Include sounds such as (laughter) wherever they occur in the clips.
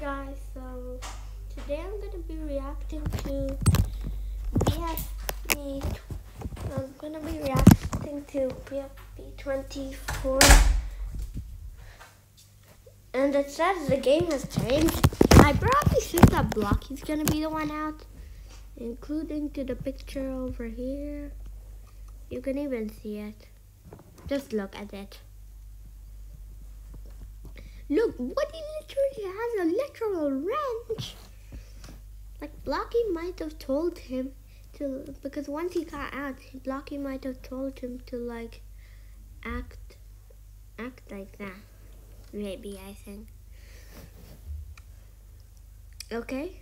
Guys, so today I'm gonna be reacting to BFB. I'm gonna be reacting to BFB 24, and it says the game has changed. I probably think that Blocky's gonna be the one out, including to the picture over here. You can even see it. Just look at it. Look, Woody literally has a literal wrench. Like Blocky might have told him to because once he got out, Blocky might have told him to like act act like that. Maybe I think. Okay.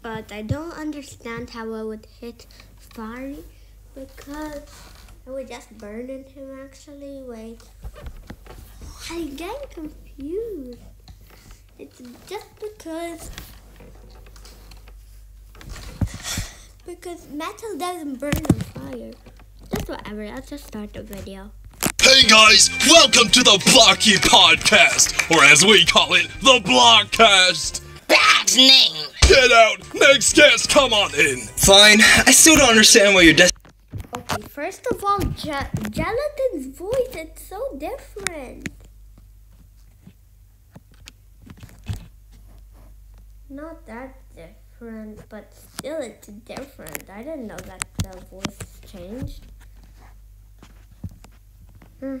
But I don't understand how I would hit Firey because I would just burn him actually. Wait. I'm getting confused. It's just because because metal doesn't burn on fire. Just whatever. Let's just start the video. Hey guys, welcome to the Blocky Podcast, or as we call it, the Blockcast. Bad name. Get out. Next guest, come on in. Fine. I still don't understand why you're des- Okay, first of all, ge- Gelatin's voice, it's so different. Not that different, but still it's different. I didn't know that the voice changed. Hmm.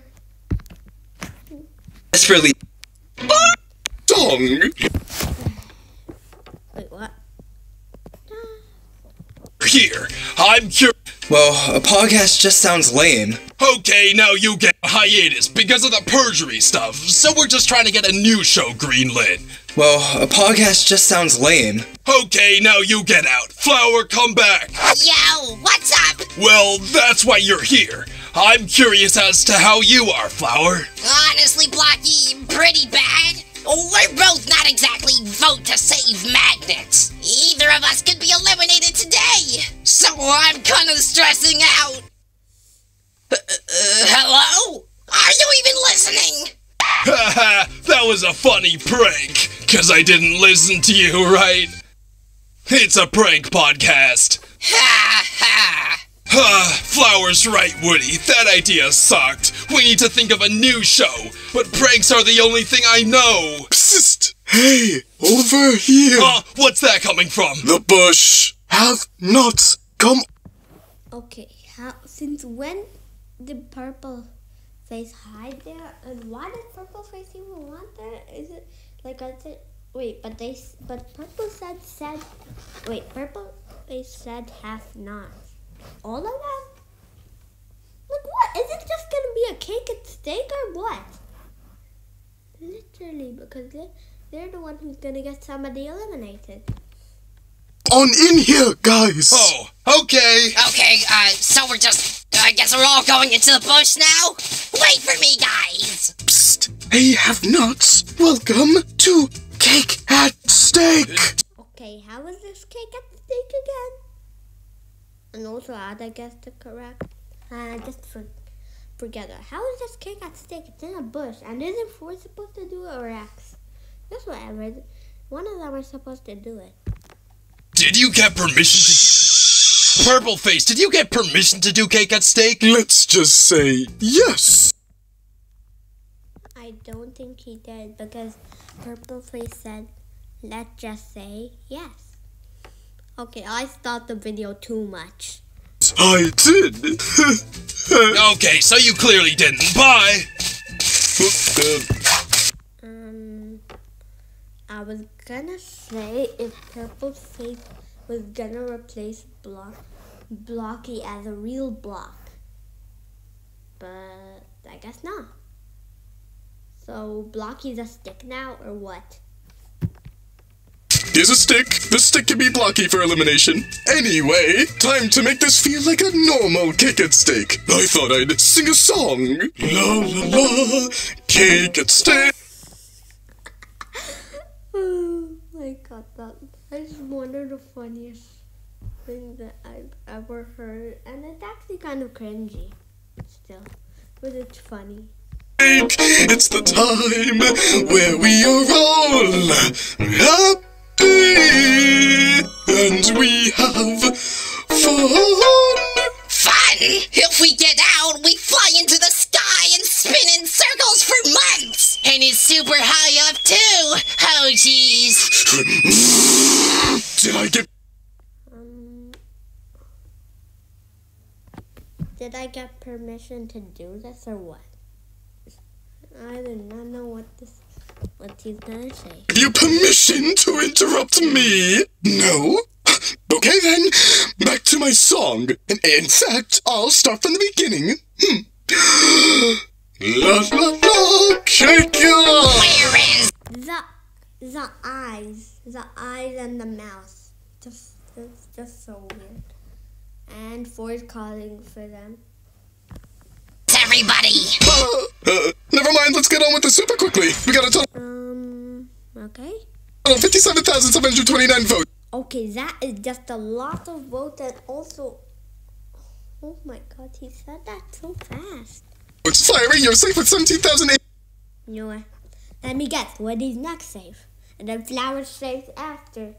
desperately. Song. (sighs) Wait, what? Here, I'm curious. Well, a podcast just sounds lame. Okay, now you get a hiatus because of the perjury stuff, so we're just trying to get a new show greenlit. Well, a podcast just sounds lame. Okay, now you get out. Flower, come back. Yo, what's up? Well, that's why you're here. I'm curious as to how you are, Flower. Honestly, Blocky, pretty bad. We're both not exactly vote to save magnets. Either of us could be eliminated today. So I'm kinda stressing out. Uh, uh, hello? Are you even listening? (laughs) That was a funny prank, cause I didn't listen to you, right? It's a prank podcast. Ha ha. Ah, Flower's right, Woody. That idea sucked. We need to think of a new show, but pranks are the only thing I know. Psst! Hey, over here! Huh? What's that coming from? The bush have not come. Okay, how since when did purple face hide there, and why did purple face even want that? Is it like I said? Wait, but they but purple said said wait purple face said half not all of them. Like what? Is it just gonna be a cake and stake or what? Literally, because they they're the one who's gonna get somebody eliminated. On in here, guys! Oh, okay. Okay, uh, so we're just. I guess we're all going into the bush now? Wait for me, guys! Psst! Hey, have nots! Welcome to Cake at Stake! Okay, how is this cake at the stake again? And also add, I guess, the correct. Uh, just for, forget it. How is this cake at stake? It's in a bush. And isn't four supposed to do it or X? Just whatever. One of them are supposed to do it. Did you get permission to. (laughs) Purple Face, did you get permission to do cake at stake? Let's just say yes! I don't think he did because Purple Face said, let's just say yes. Okay, I stopped the video too much. I did! (laughs) Okay, so you clearly didn't. Bye. Um, I was gonna say if Purple Face was gonna replace Block Blocky as a real block, but I guess not. So Blocky's a stick now, or what? Here's a stick. The stick can be blocky for elimination. Anyway, time to make this feel like a normal cake at stake. I thought I'd sing a song. La la la, cake at stake. oh my god, that I just wonder the funniest thing that I've ever heard, and it's actually kind of cringy, still, but it's funny. It's the time where we are all happy and we have fun. Fun! If we get out, we fly into the sky and spin in circles for months! And it's super high up too! Oh jeez! Did I get Um, did I get permission to do this or what? I do not know what this, what he's gonna say. you permission to interrupt me? No? Okay then, back to my song. And in fact, I'll start from the beginning. Hmm. La la la, cake Where is. The, the eyes, the eyes and the mouth. Just, it's just so weird. And Ford calling for them. Everybody? Uh, uh, never mind, let's get on with this super quickly. We got a total Um, okay. of 57,729 votes. Okay, that is just a lot of votes and also. Oh my god, he said that so fast. It's firey, you're safe with 17,008. You know what? Let me guess, Woody's next safe. And then Flowers safe after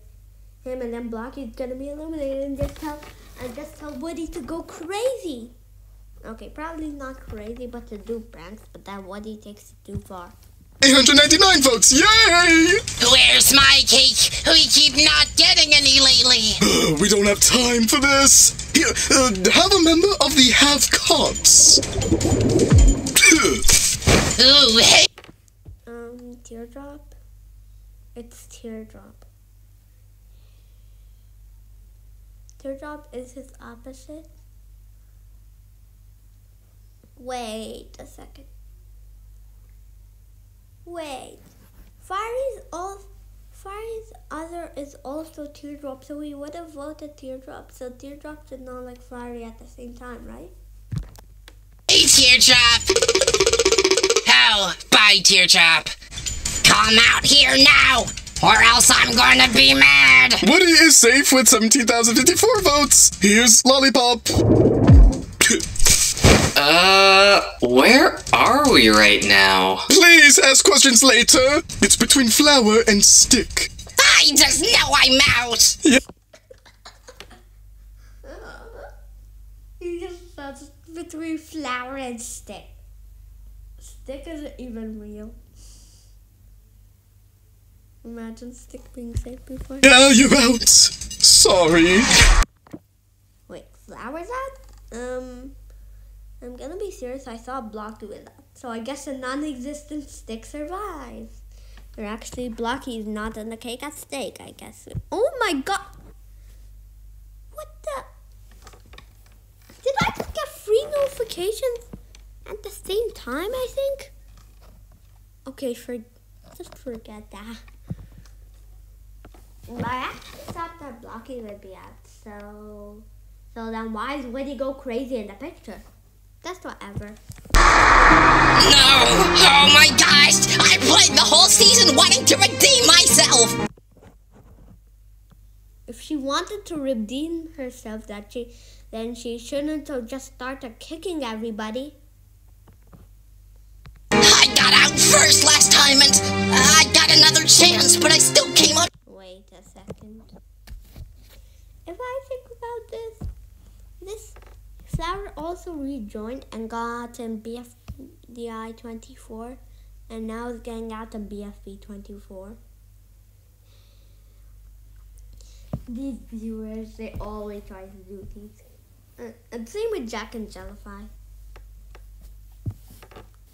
him and then Blocky's gonna be eliminated and just tell and just tell Woody to go crazy. Okay, probably not crazy but to do pranks, but then Woody takes it too far. 899 votes, yay! Where's my cake? We keep not getting any lately. Uh, (gasps) we don't have time for this. Here, uh, have a member of the Have Cops. (laughs) Ooh, hey. Um, teardrop? It's teardrop. Teardrop is his opposite. Wait a second. Wait. Firey's all Firey's other is also teardrop, so we would have voted teardrop. So teardrop should not like Firey at the same time, right? Hey, Teardrop. Oh, bye, Teardrop. Come out here now, or else I'm gonna be mad. Woody is safe with 17,054 votes. Here's Lollipop. Uh, where are we right now? Please ask questions later. It's between flower and stick. I just know I'm out. He just says between flower and stick. Stick isn't even real. Imagine stick being safe before. Yeah, you're out. Sorry. Wait, flower's out? Um, I'm gonna be serious. I saw a block do it that. So I guess a non-existent stick survives. Or actually, Blocky is not in the cake at stake. I guess. Oh my god! What the? Did I just get free notifications at the same time? I think. Okay, for just forget that. But I actually thought that Blocky would be out. So, so then why is Woody go crazy in the picture? That's whatever. No! Oh my gosh! I played the whole season wanting to redeem myself! If she wanted to redeem herself, that she then she shouldn't have just started kicking everybody. I got out first last time and I got another chance, but I still came up. Wait a second. If I think about this, this flower also rejoined and got in BFDI 24, and now is getting out in BFB 24. These viewers, they always try to do these. Uh, and same with Jack and Jellify.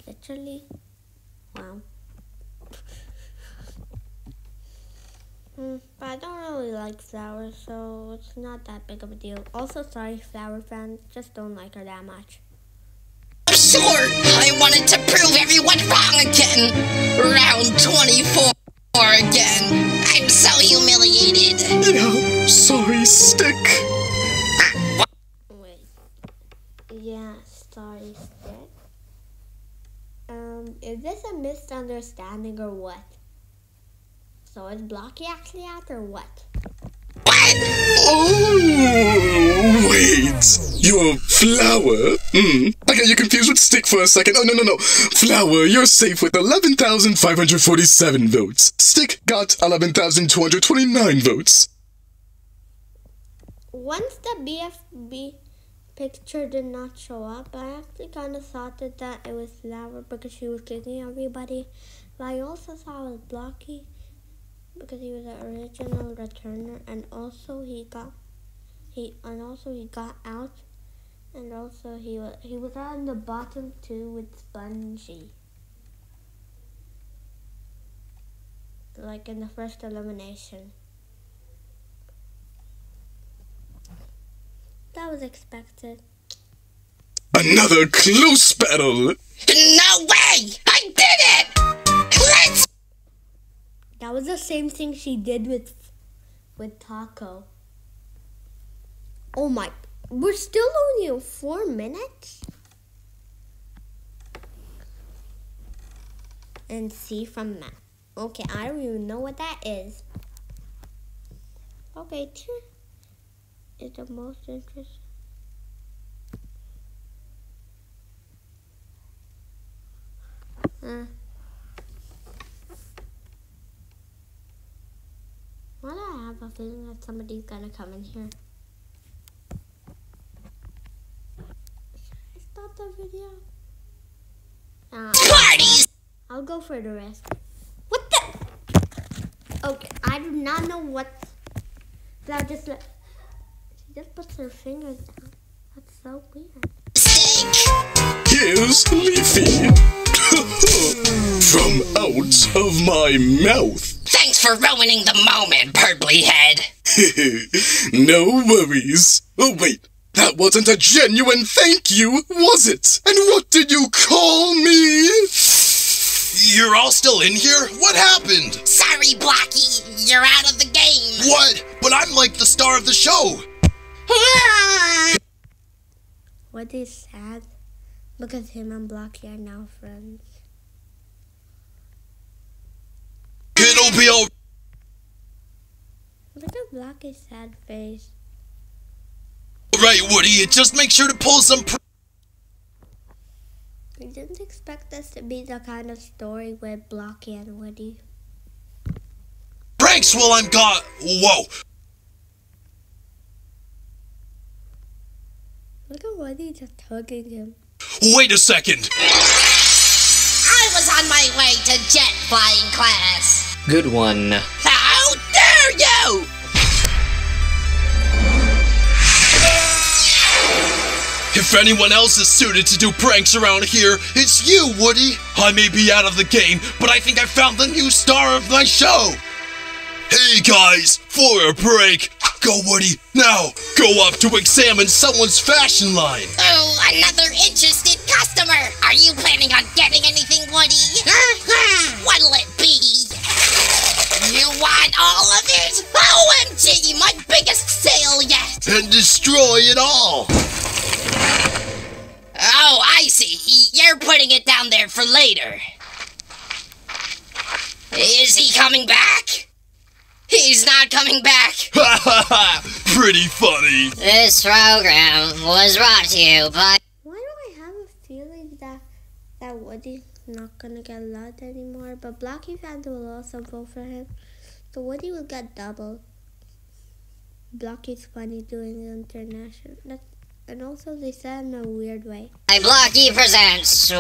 Literally. Wow. Mm, but I don't really like flowers, so it's not that big of a deal. Also, sorry, Flower fans, just don't like her that much. Sure, I wanted to prove everyone wrong again. Round 24 again. I'm so humiliated. Yeah, sorry, stick. Wait. Yeah, sorry, Stick. Um, is this a misunderstanding or what? So is Blocky actually out or what? What? Oh, wait. You're flower? Hmm, I got you confused with Stick for a second. Oh, no, no, no. Flower, you're safe with 11,547 votes. Stick got 11,229 votes. Once the BFB picture did not show up, I actually kind of thought that, that it was Flower because she was kicking everybody. But I also thought it was Blocky because he was the original returner, and also he got he and also he got out, and also he was he was on the bottom too with Spongy. Like in the first elimination. That was expected. Another close battle. No way! I did it! Let's That was the same thing she did with with Taco. Oh my, we're still only in four minutes. And see from map. Okay, I don't even know what that is. Okay, two is the most interesting. Uh. Why do I have a feeling that somebody's gonna come in here? Should I stop the video? Uh, parties! I'll go for the rest. What the? Okay, I do not know what. That just let. She just puts her fingers down. That's so weird. Here's Leafy. (laughs) From out of my mouth. Thanks for ruining the moment, Purply Head. (laughs) no worries. Oh, wait. That wasn't a genuine thank you, was it? And what did you call me? You're all still in here? What happened? Sorry, Blocky, you're out of the game. What? But I'm like the star of the show. (laughs) What is sad? Because him and Blocky are now friends. It'll be all Look at Blocky's sad face. Alright, Woody. Just make sure to pull some. Pr- I didn't expect this to be the kind of story with Blocky and Woody. pranks while I'm gone. Whoa. Look at Woody just hugging him. Wait a second. I was on my way to jet flying class. Good one. How dare you! If anyone else is suited to do pranks around here, it's you, Woody. I may be out of the game, but I think I found the new star of my show. Hey guys, for a break, go Woody, now go up to examine someone's fashion line. Oh, another interested customer. Are you planning on getting And destroy it all. Oh, I see. You're putting it down there for later. Is he coming back? He's not coming back. Ha ha ha! Pretty funny. This program was brought to you by. Why do I have a feeling that that Woody's not gonna get loved anymore? But Blocky fans will also vote for him. So Woody will get double. Blocky's funny doing the international. That's, and also they said in a weird way. My Blocky presents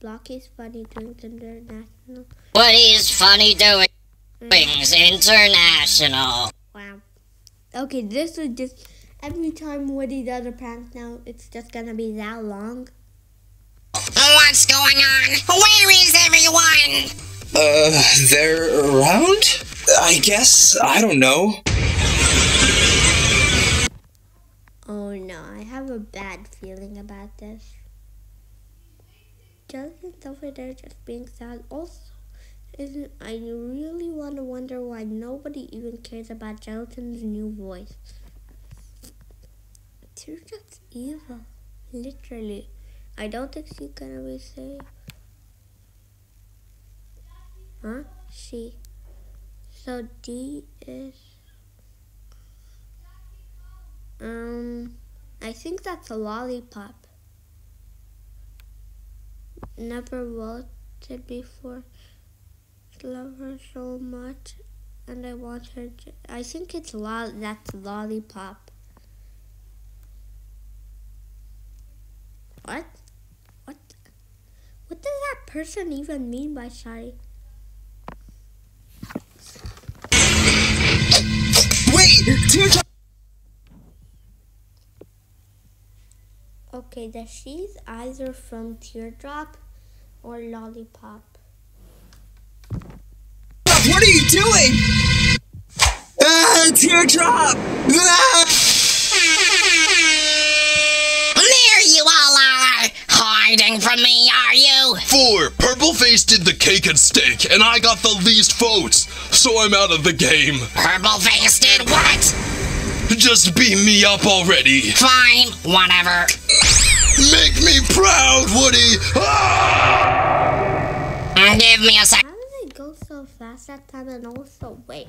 Blocky's funny doing the international. What is Funny Doings International. Wow. Okay, this is just every time Woody does a prank now, it's just gonna be that long. What's going on? Where is everyone? Uh, they're around? I guess. I don't know. Oh no, I have a bad feeling about this. Jonathan's over there just being sad. Also, isn't I really want to wonder why nobody even cares about Gelatin's new voice. She's just evil, literally. I don't think she's gonna be safe. Huh? She. So D is. Um, I think that's a lollipop. never voted before. Love her so much, and I want her. To, I think it's lo- that's lollipop. What? What? What does that person even mean by sorry? Wait! Okay, the she's either from Teardrop or Lollipop. What are you doing? Ah, teardrop! Ah! There you all are! Hiding from me, are you? Four, Purple Face did the cake and stake, and I got the least votes, so I'm out of the game. Purple face did what? Just beam me up already. Fine, whatever. Make me proud, Woody! Ah! Give me a sec. How did it go so fast that time and also wait?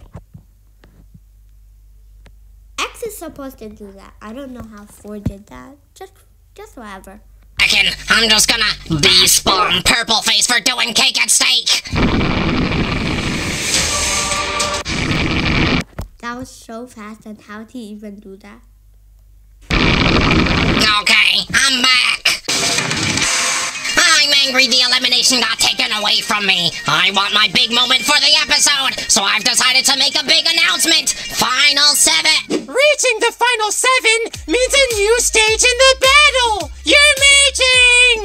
X is supposed to do that. I don't know how 4 did that. Just just whatever. Second, I'm just gonna despawn Purple Face for doing cake at stake. That was so fast and how did he even do that? Okay, I'm back. I'm angry the elimination got taken away from me. I want my big moment for the episode, so I've decided to make a big announcement. Final seven. Reaching the final seven means a new stage in the battle! You're merging!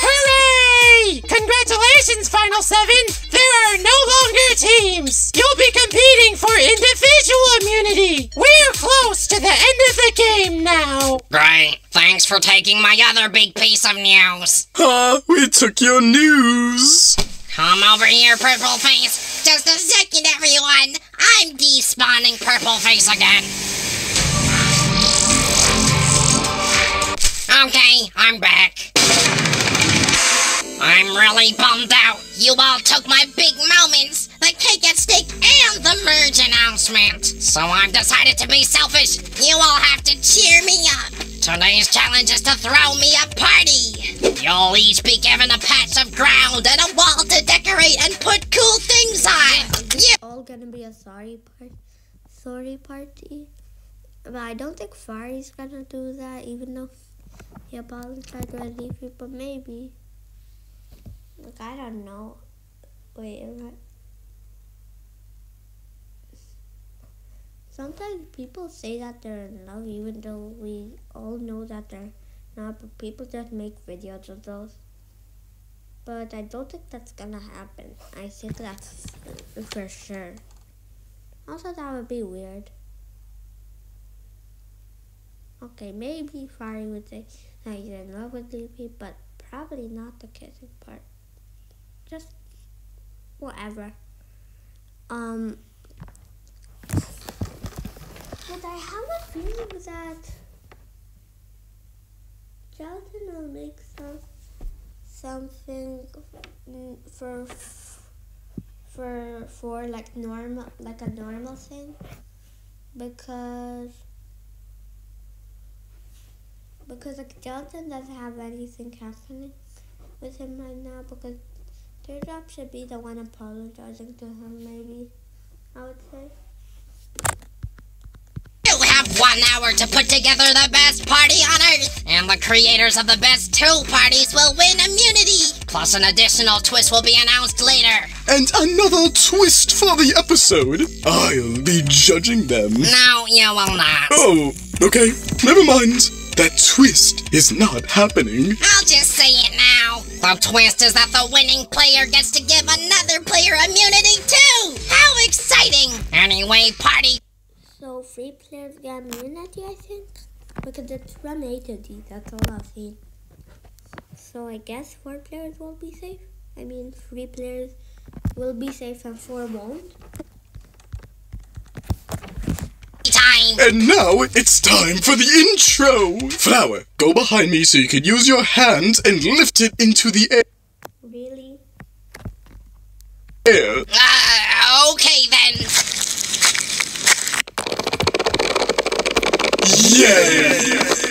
Hooray! Congratulations, Final Seven! There are no longer teams! You'll be competing for individual immunity! We're close to the end game now! Great. Thanks for taking my other big piece of news. Ah, we took your news. Come over here, Purple Face. Just a second, everyone. I'm despawning Purple Face again. Okay, I'm back. I'm really bummed out. You all took my big moments, the cake and stake and the merge announcement. So I've decided to be selfish. You all have to cheer me up. Today's challenge is to throw me a party. You'll each be given a patch of ground and a wall to decorate and put cool things on. You All gonna be a sorry part sorry party. But I don't think Firey's gonna do that even though he apologized already, but maybe. Like I don't know. Wait, I... Sometimes people say that they're in love even though we all know that they're not, but people just make videos of those. But I don't think that's gonna happen. I think that's for sure. Also, that would be weird. Okay, maybe Firey would say that he's in love with Leafy, but probably not the kissing part. Just whatever. Um, but I have a feeling that Jonathan will make some something for for for like normal like a normal thing because because like Jonathan doesn't have anything happening with him right now because Teardrop should be the one apologizing to him maybe I would say. You have one hour to put together the best party on Earth, and the creators of the best two parties will win immunity. Plus, an additional twist will be announced later. And another twist for the episode. I'll be judging them. No, you will not. Oh, okay. Never mind. That twist is not happening. I'll just say it now. The twist is that the winning player gets to give another player immunity too. How exciting! Anyway, party. So three players get immunity, I think, because it's from A to D. That's all I've seen. So I guess four players will be safe. I mean, three players will be safe and four won't. Time. And now it's time for the intro. Flower, go behind me so you can use your hand and lift it into the air. Really? air. Uh, okay then. Yeah!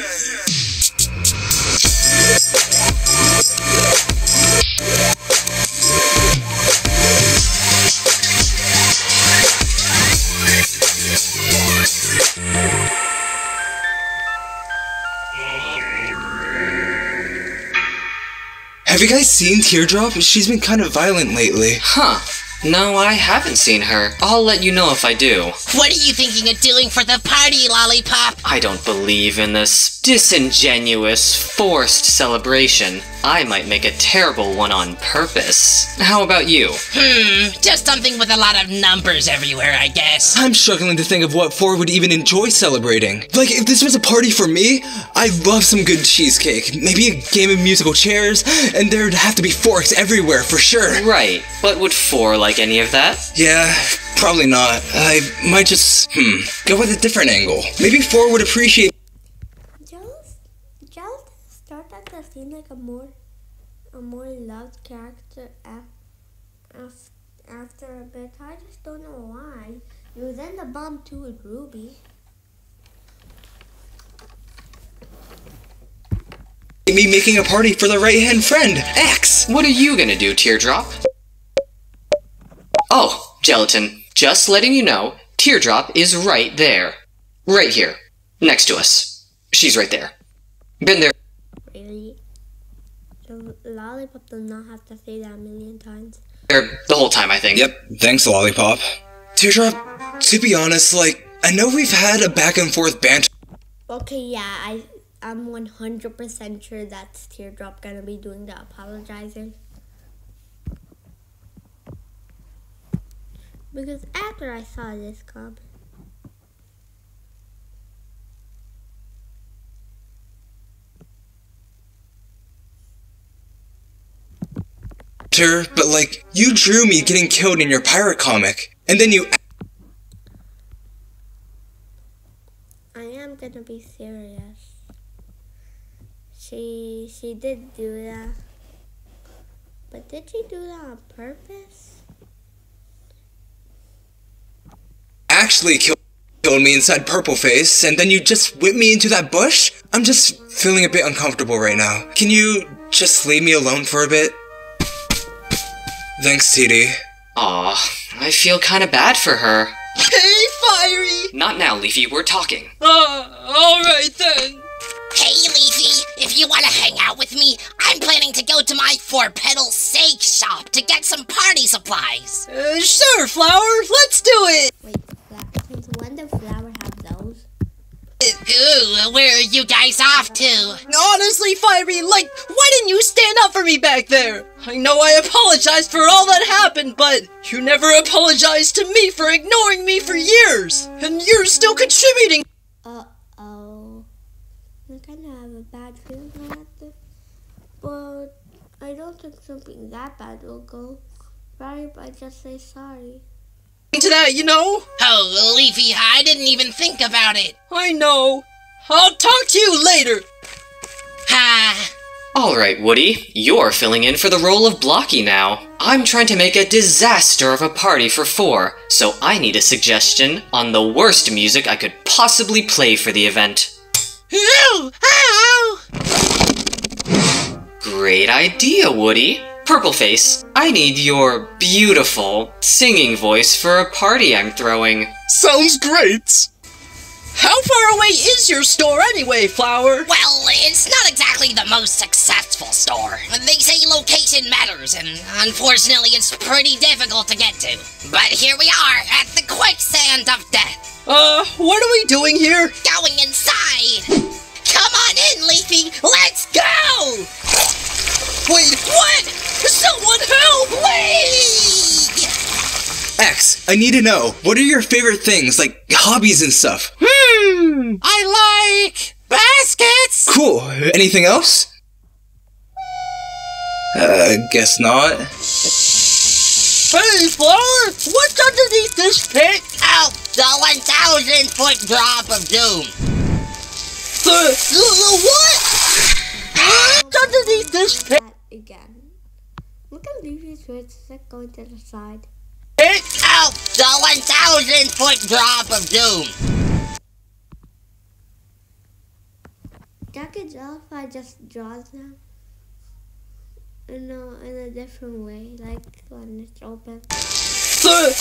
Have you guys seen Teardrop? She's been kind of violent lately. Huh. No, I haven't seen her. I'll let you know if I do. What are you thinking of doing for the party, Lollipop? I don't believe in this disingenuous, forced celebration. I might make a terrible one on purpose. How about you? Hmm, just something with a lot of numbers everywhere, I guess. I'm struggling to think of what Four would even enjoy celebrating. Like, if this was a party for me, I'd love some good cheesecake, maybe a game of musical chairs, and there'd have to be forks everywhere for sure. Right, but would four like any of that? Yeah, probably not. I might just, hmm, go with a different angle. Maybe Four would appreciate started seem like a more, a more loved character after af, after a bit. I just don't know why. It was in the bomb too with Ruby. me making a party for the right hand friend, X. What are you gonna do, Teardrop? Oh, Gelatin, just letting you know, Teardrop is right there. Right here. Next to us. She's right there. Been there. Really, the lollipop does not have to say that a million times. the whole time, I think. Yep, thanks, Lollipop. Teardrop, to be honest, like, I know we've had a back and forth banter. Okay, yeah, I I'm 100% sure that's Teardrop gonna be doing the apologizing. Because after I saw this comment, but like, you drew me getting killed in your pirate comic, and then you I am gonna be serious. She she did do that. But did she do that on purpose? actually killed, killed me inside Purple Face, and then you just whipped me into that bush? I'm just feeling a bit uncomfortable right now. Can you just leave me alone for a bit? Thanks, TD. Aw, I feel kinda bad for her. Hey, Firey! Not now, Leafy, we're talking. Uh, alright then. Hey, Leafy, if you want to hang out with me, I'm planning to go to my Four Petal Sake shop to get some party supplies. Uh, sure, Flower, let's do it! Wait, fla- since when did Flower have those? Ooh, where are you guys off to? Honestly, Firey, like, why didn't you stand up for me back there? I know I apologized for all that happened, but you never apologized to me for ignoring me for years! And you're still contributing! Uh oh. I kind of have a bad feeling about this. But I don't think something that bad will go right if I just say sorry. to that, you know? Oh, Leafy, I didn't even think about it. I know. I'll talk to you later! Ha! Alright, Woody, you're filling in for the role of Blocky now. I'm trying to make a disaster of a party for four, so I need a suggestion on the worst music I could possibly play for the event. Ooh! Ow! Great idea, Woody. Purpleface, I need your beautiful singing voice for a party I'm throwing. Sounds great! How far away is your store anyway, Flower? Well, it's not exactly the most successful store. They say location matters, and unfortunately, it's pretty difficult to get to. But here we are at the quicksand of death, Uh, what are we doing here? going inside. Come on in, Leafy. Let's go. Wait, what? Someone help me! X, I need to know, what are your favorite things, like hobbies and stuff? I like baskets. Cool. Anything else? Uh, guess not. Hey, Flower, what's underneath this pit? Oh, the 1,000 foot drop of doom. The, the, the what? What's underneath this pit? That again. Look at Leafy's face, it's like going to the side. Pit Oh, the 1,000 foot drop of doom. Jack and Jellyfy just draws now. In a, in a different way, like when it's open. What?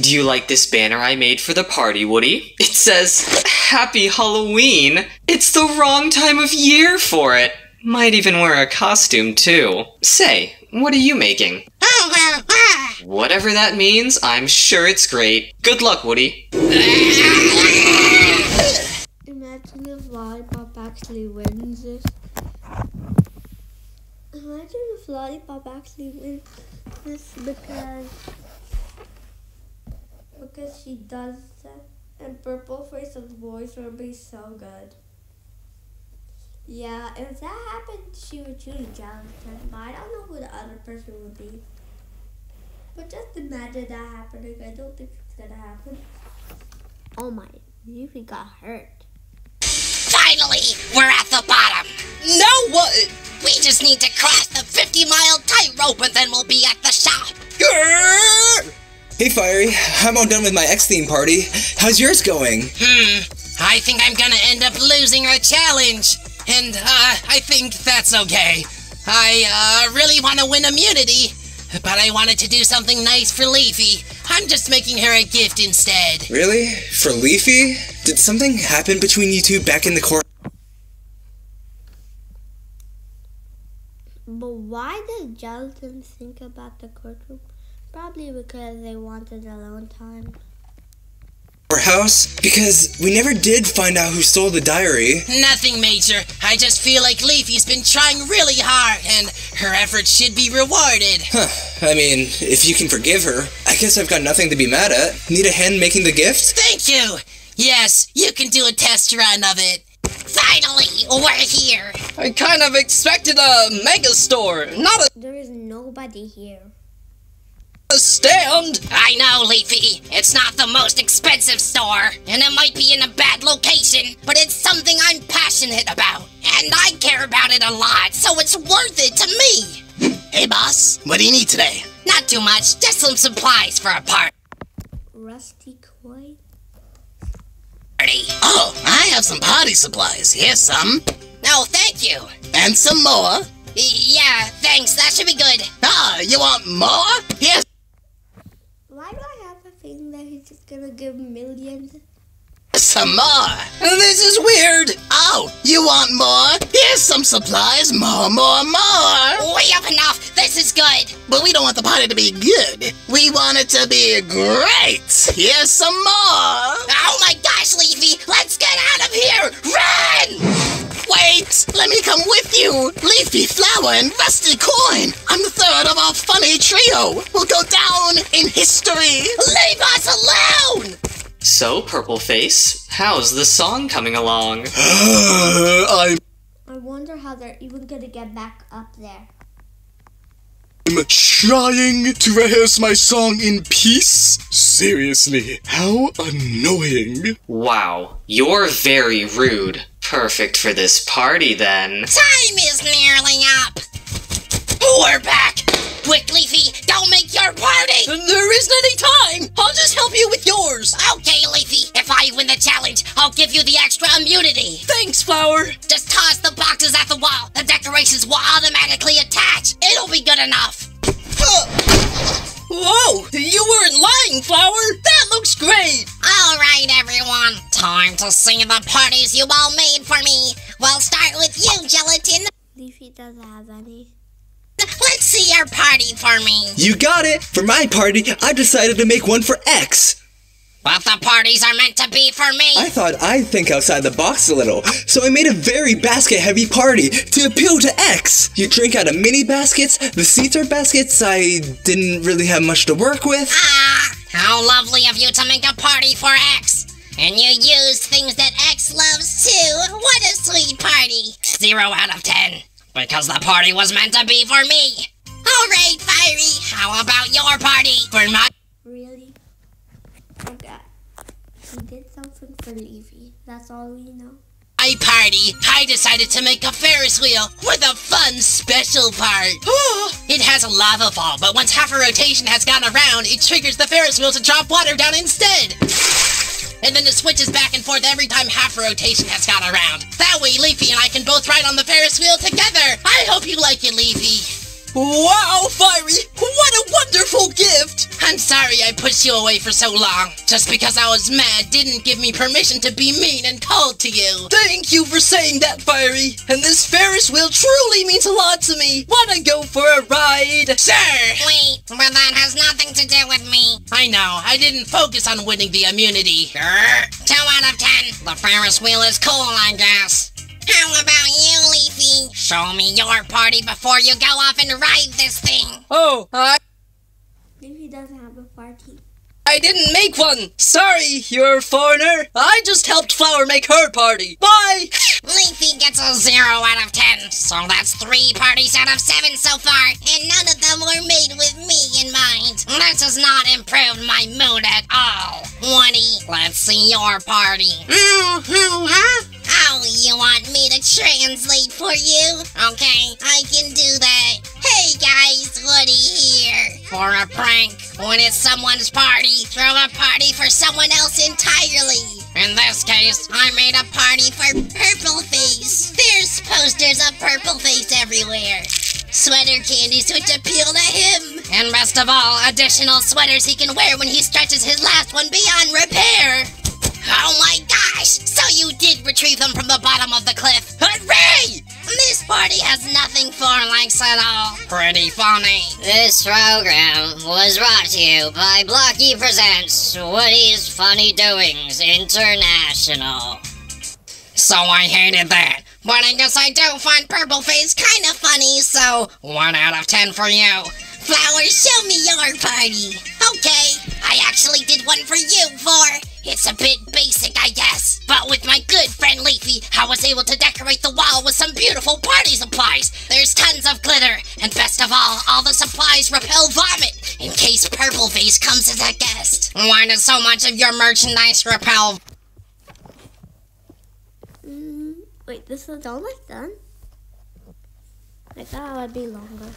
Do you like this banner I made for the party, Woody? It says, Happy Halloween! It's the wrong time of year for it! Might even wear a costume, too. Say, what are you making? (laughs) Whatever that means, I'm sure it's great. Good luck, Woody. Lollipop actually wins this. Imagine if Lollipop actually wins this because because she does that and Purple Face's voice would be so good. Yeah, if that happened, she would choose Jonathan, but I don't know who the other person would be. But just imagine that happening. I don't think it's gonna happen. Oh my, Yuffie got hurt. Finally, we're at the bottom. Now what? We just need to cross the 50 mile tightrope and then we'll be at the shop. Grrr! Hey, Firey, I'm all done with my X theme party. How's yours going? Hmm, I think I'm gonna end up losing our challenge. And, uh, I think that's okay. I, uh, really want to win immunity, but I wanted to do something nice for Leafy. I'm just making her a gift instead. Really? For Leafy? Did something happen between you two back in the court? But why did Jonathan think about the courtroom? Probably because they wanted alone time. House? Because we never did find out who stole the diary. Nothing major. I just feel like Leafy's been trying really hard, and her efforts should be rewarded. Huh. I mean, if you can forgive her, I guess I've got nothing to be mad at. Need a hand making the gift? Thank you! Yes, you can do a test run of it. Finally, we're here! I kind of expected a mega store, not a There is nobody here. Stand. I know, Leafy. It's not the most expensive store, and it might be in a bad location, but it's something I'm passionate about. And I care about it a lot, so it's worth it to me. Hey, boss. What do you need today? Not too much, just some supplies for a party. Rusty coin? Oh, I have some party supplies. Here's some. No, thank you. And some more. Yeah, thanks. That should be good. Ah, you want more? Here's Why do I have a feeling that gonna give millions? some more. This is weird. Oh, you want more? Here's some supplies. More, more, more. We have enough. This is good. But we don't want the party to be good. We want it to be great. Here's some more. Oh my gosh, Leafy. Let's get out of here. Run! Wait, let me come with you. Leafy, Flower, and Rusty Coin. I'm the third of our funny trio. We'll go down in history. Leave us alone! So, Purple Face, how's the song coming along? (gasps) I'm I wonder how they're even gonna get back up there. I'm trying to rehearse my song in peace? Seriously, how annoying. Wow, you're very rude. Perfect for this party, then. Time is nearly up. We're back. Quick, Leafy, don't make your party. There isn't any time. I'll just help you with yours. Okay, Leafy, if I win the challenge, I'll give you the extra immunity. Thanks, Flower. Just toss the boxes at the wall. The decorations will automatically attach. It'll be good enough. Huh. Whoa, you weren't lying, Flower. That looks great. All right, everyone. Time to see the parties you all made for me. We'll start with you, Gelatin. Leafy doesn't have any. Let's see your party for me. You got it! For my party, I decided to make one for X. But the parties are meant to be for me. I thought I'd think outside the box a little, so I made a very basket heavy party to appeal to X. You drink out of mini baskets, the seats are baskets I didn't really have much to work with. Ah, how lovely of you to make a party for X. And you used things that X loves too. What a sweet party. Zero out of ten. Because the party was meant to be for me. Alright, Firey, how about your party? For my Really? Okay. He did something for Leafy. That's all we know. I party, I decided to make a Ferris wheel with a fun special part. it has a lava fall, but once half a rotation has gone around, it triggers the Ferris wheel to drop water down instead. And then it switches back and forth every time half a rotation has gone around. That way, Leafy and I can both ride on the Ferris wheel together. I hope you like it, Leafy. Wow, Firey, what a wonderful gift. I'm sorry I pushed you away for so long. Just because I was mad didn't give me permission to be mean and cold to you. Thank you for saying that, Firey. And this Ferris wheel truly means a lot to me. Wanna go for a ride? Sure! Wait, but that has nothing to do with me. I know, I didn't focus on winning the immunity. Grr. Two out of ten. The Ferris wheel is cool, I guess. How about you, Leafy? Show me your party before you go off and ride this thing. Oh, I, Leafy doesn't have a party. I didn't make one. Sorry, you're a foreigner. I just helped Flower make her party. Bye! Leafy gets a zero out of ten, so that's three parties out of seven so far, and none of them were made with me in mind. This has not improved my mood at all. Woody, let's see your party. Oh, you want me to translate for you? Okay, I can do that. Hey guys, Woody here. For a prank, when it's someone's party, throw a party for someone else entirely. In this case, I made a party for Purple Face. There's posters of Purple Face everywhere. Sweater candies which appeal to him. And best of all, additional sweaters he can wear when he stretches his last one beyond repair. Oh my gosh! Retrieve from the bottom of the cliff. Hooray! This party has nothing for likes at all. Pretty funny. This program was brought to you by Blocky Presents Woody's Funny Doings International. So I hated that. But I guess I do find Purple Face kind of funny, so one out of ten for you. Flowers, show me your party. Okay, I actually did one for you, Four. It's a bit basic, I guess. But with my good friend Leafy, I was able to decorate the wall with some beautiful party supplies. There's tons of glitter, and best of all, all the supplies repel vomit in case Purple Face comes as a guest. Why does so much of your merchandise repel? Mm, wait, this is almost done? I thought it would be longer.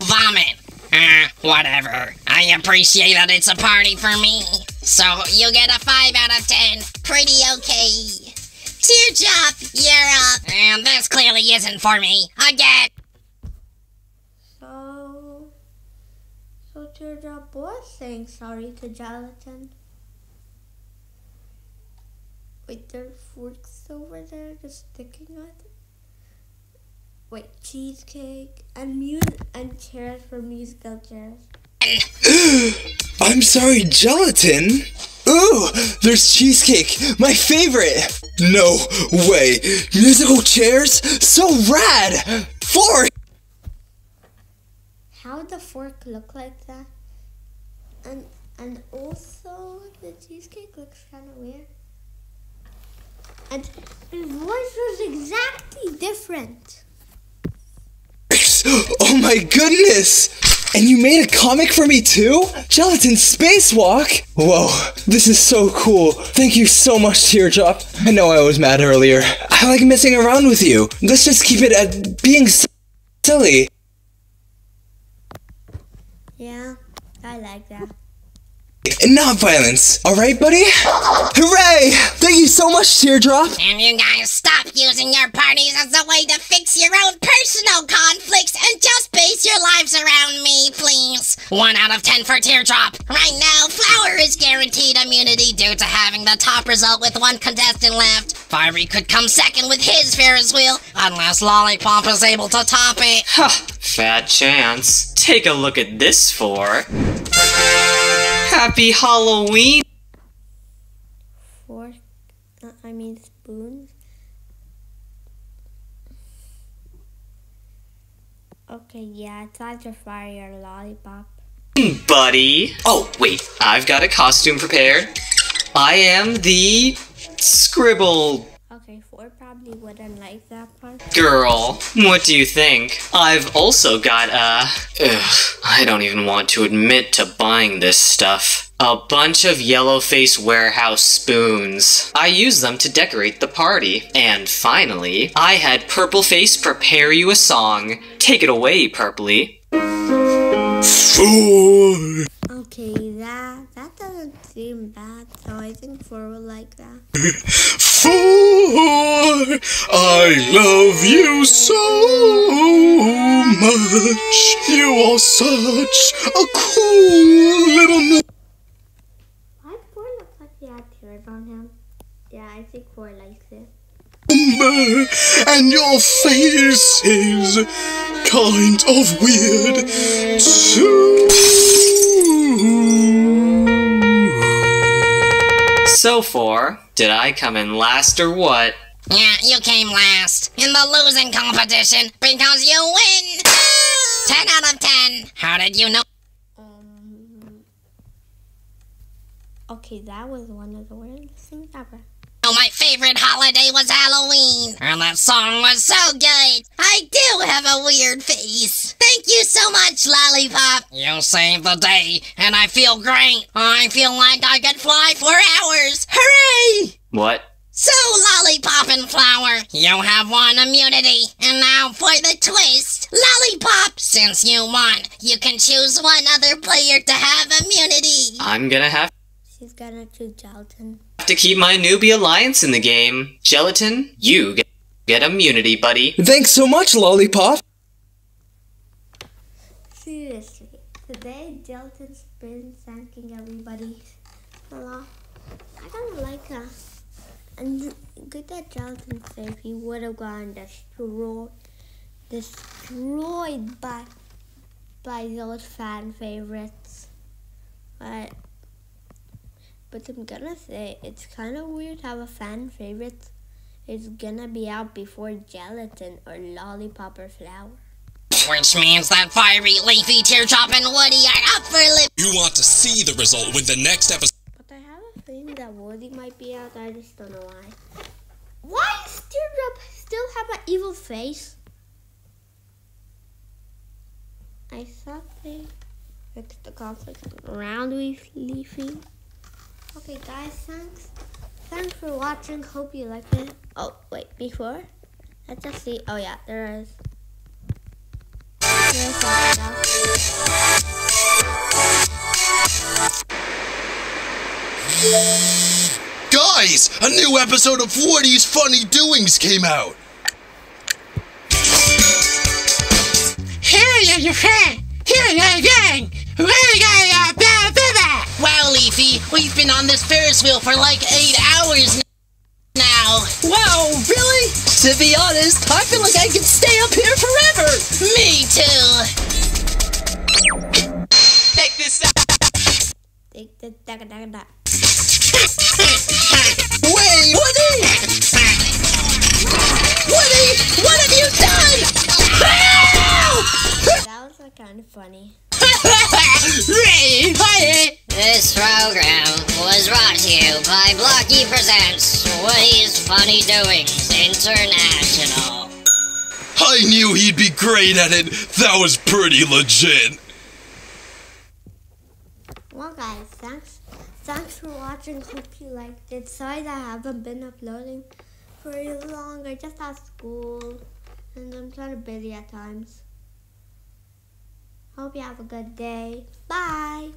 Vomit. Uh, (laughs) whatever. I appreciate that it's a party for me. So you get a 5 out of 10. Pretty okay. Teardrop, you're up. And this clearly isn't for me. Again. So, so Teardrop was saying sorry to Gelatin. Wait, there's forks over there just sticking out. Wait, cheesecake and music and chairs for musical chairs. (gasps) I'm sorry, gelatin? Ooh, there's cheesecake, my favorite! No way! Musical chairs? So rad! Fork! How would the fork look like that? And and also the cheesecake looks kind of weird. And his voice was exactly different. (gasps) Oh my goodness! And you made a comic for me too? Gelatin Spacewalk? Whoa, this is so cool. Thank you so much, Teardrop. I know I was mad earlier. I like messing around with you. Let's just keep it at being silly. Yeah, I like that. Not violence. Alright, buddy? Hooray! Thank you so much, Teardrop! And you guys stop using your parties as a way to fix your own personal conflicts and just base your lives around me, please. One out of ten for Teardrop. Right now, Flower is guaranteed immunity due to having the top result with one contestant left. Firey could come second with his Ferris wheel, unless Lollipop is able to top it. Huh, Fat chance. Take a look at this Four. Happy Halloween! Fork, uh, I mean spoons. Okay, yeah, it's either fire or lollipop. buddy. Oh, wait, I've got a costume prepared. I am the scribble Okay, four probably wouldn't like that part. girl. What do you think? I've also got a. Ugh, I don't even want to admit to buying this stuff. A bunch of yellow face warehouse spoons. I use them to decorate the party. And finally, I had Purple Face prepare you a song. Take it away, Purpley. Four. Okay, that that doesn't seem bad, so I think four will like that. Four. I love you so much. You are such a cool little no- Why Four looks like he had tears on him? Yeah, I think Four likes it. number, and your face is kind of weird too. So Four, did I come in last or what? Yeah, you came last in the losing competition because you win. 10 out of 10. How did you know? Um. Okay, that was one of the weirdest things ever. Oh, my favorite holiday was Halloween. And that song was so good. I do have a weird face. Thank you so much, Lollipop. You saved the day, and I feel great. I feel like I could fly for hours. Hooray! What? So, Lollipop and Flower, you have won immunity. And now for the twist. Lollipop, since you won, you can choose one other player to have immunity. I'm gonna have She's gonna choose Gelatin. To keep my newbie alliance in the game. Gelatin, you get, get immunity, buddy. Thanks so much, Lollipop. Seriously, today Gelatin's been thanking everybody a lot. I kind of like her. And good that Gelatin said he would have gotten destroyed, destroyed by by those fan favorites. But but I'm gonna say it's kind of weird how a fan favorite is gonna be out before Gelatin or Lollipop or Flower. Which means that Firey, Leafy, Teardrop, and Woody are up for lip. You want to see the result when the next episode. But I have a feeling that Woody might be out. I just don't know why. Why does Teardrop still have an evil face? I thought they fixed the conflict around Leaf- Leafy. Okay, guys, thanks. Thanks for watching. Hope you liked it. Oh, wait, before? Let's just see. Oh, yeah, there is. There's something. Guys, a new episode of Woody's Funny Doings came out. Wow, Leafy, we've been on this Ferris wheel for like eight hours now. Wow, really? To be honest, I feel like I could stay up here forever. Me too. Take this out. Take the da da da. Wait, Woody! Woody, what have you done? That was like, kind of funny. (laughs) Ray, hi. This program was brought to you by Blocky Presents Woody's Funny Doings International. I knew he'd be great at it. That was pretty legit. Well, guys, thanks, thanks for watching. Hope you liked it. Sorry that I haven't been uploading for long. I just had school, and I'm kind of busy at times. Hope you have a good day. Bye.